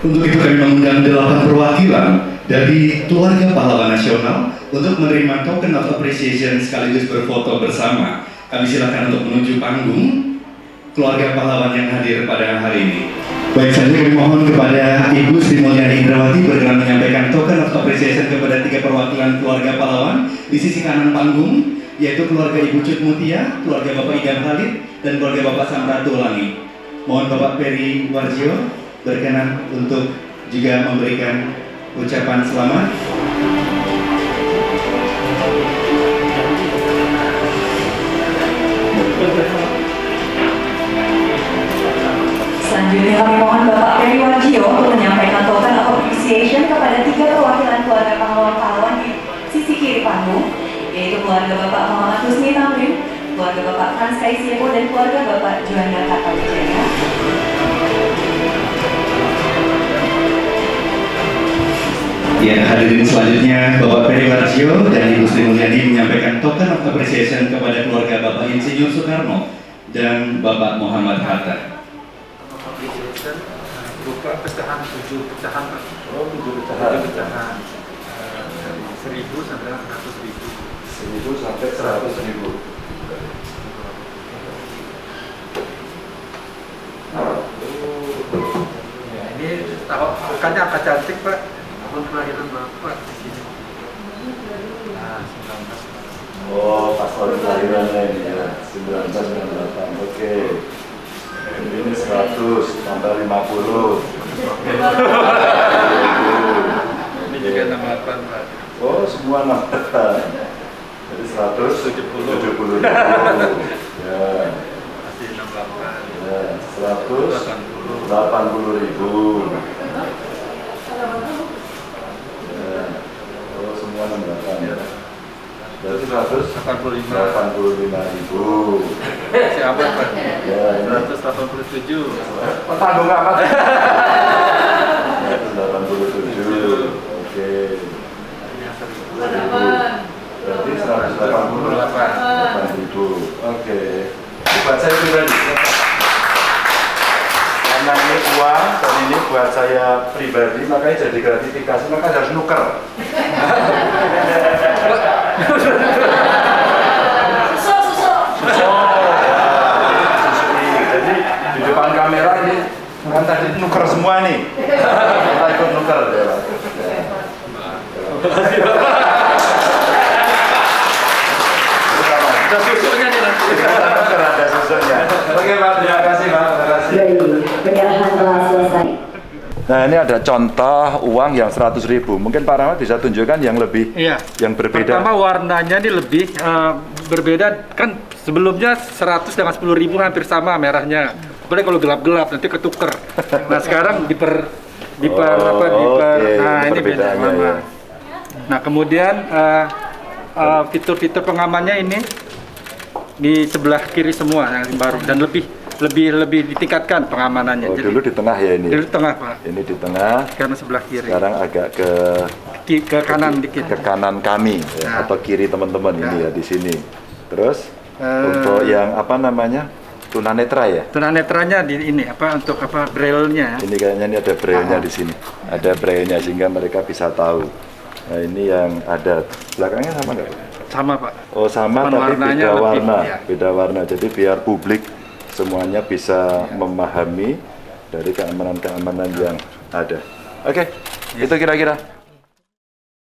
Untuk itu kami mengundang delapan perwakilan dari keluarga pahlawan nasional untuk menerima token of appreciation sekaligus berfoto bersama. Kami silakan untuk menuju panggung keluarga pahlawan yang hadir pada hari ini. Baik saja kami mohon kepada Ibu Sri Mulyani Indrawati berkenan menyampaikan token of appreciation kepada tiga perwakilan keluarga pahlawan di sisi kanan panggung yaitu keluarga Ibu Cut Mutia, keluarga Bapak Idam Khalid, dan keluarga Bapak Samratulangi. Mohon Bapak Peri Warjio berkenan untuk juga memberikan ucapan selamat. Selanjutnya kami mohon Bapak Peri Warjio untuk menyampaikan token of appreciation kepada tiga perwakilan keluarga pahlawan-pahlawan di sisi kiri panggung, yaitu keluarga Bapak Muhammad Husni Tamrin, keluarga Bapak Frans Kaisiepo, dan keluarga Bapak Juanda Kartawijaya. Ya, hadirin selanjutnya Bapak Peri Warjio dan Ibu Sri Mulyani menyampaikan token of appreciation kepada keluarga Bapak Insinyur Soekarno dan Bapak Muhammad Hatta. appreciation berupa pecahan tujuh pecahan. Oh, tujuh tujuh pecahan. pecahan Eh, seribu sampai seratus ribu Seribu sampai seratus ribu. ya ini tahu bukannya angka cantik Pak tahun kelahiran Bapak di sini nah 19 Oh, pas tahun kelahirannya ini ya, 1998. Oke. Ini 100 tambah 50. ini juga 68 Pak Oh, semua nambatan. Jadi 170 ribu. Ya, masih 68 ya 180 ribu. Ya. Oh, semua nambatan. Ya. Berarti 185 85 ribu. masih apa Pak Ya, ini 187 Tanggung amat. 187. Oke. ini 1000 Berarti 188 ribu. Oke. Buat saya pribadi. Karena ini uang dan ini buat saya pribadi, makanya jadi gratifikasi, maka harus nuker. Oh, ya. Jadi di depan kamera ini kan tadi nuker semua nih. Kita ikut nuker ya. Pak. ada susunya nih nanti Nuker ada susunya. Oke Pak, terima kasih Pak. Terima kasih. Penyerahan telah selesai. Nah ini ada contoh uang yang 100 ribu. Mungkin Pak Rahmat bisa tunjukkan yang lebih, Iya. yang berbeda. Pertama warnanya ini lebih eh, berbeda kan sebelumnya 100 dengan 10 ribu hampir sama merahnya. Kemudian kalau gelap-gelap nanti ketuker. Nah sekarang diper diper Oh, apa diper. oke, nah ini beda mama. ya. Nah kemudian eh, eh, fitur-fitur pengamannya ini di sebelah kiri semua yang baru dan lebih lebih lebih ditingkatkan pengamanannya. Oh, dulu di tengah ya ini. di tengah pak, Ini di tengah. karena sebelah kiri. Sekarang agak ke Ki- ke kanan dikit. ke kanan kami ya, Nah. atau kiri teman-teman ini Ya. di sini. Terus Eh. untuk yang apa namanya tunanetra ya. Tunanetranya di ini apa untuk apa braille-nya ya. Ini kayaknya ini ada braille-nya Ah. di sini. Ada braille-nya sehingga mereka bisa tahu. Nah ini yang ada belakangnya sama nggak? sama pak. Oh sama Cuman tapi warnanya beda lebih, warna, ya. beda warna. Jadi biar publik semuanya bisa memahami dari keamanan-keamanan yang ada. Oke, itu kira-kira.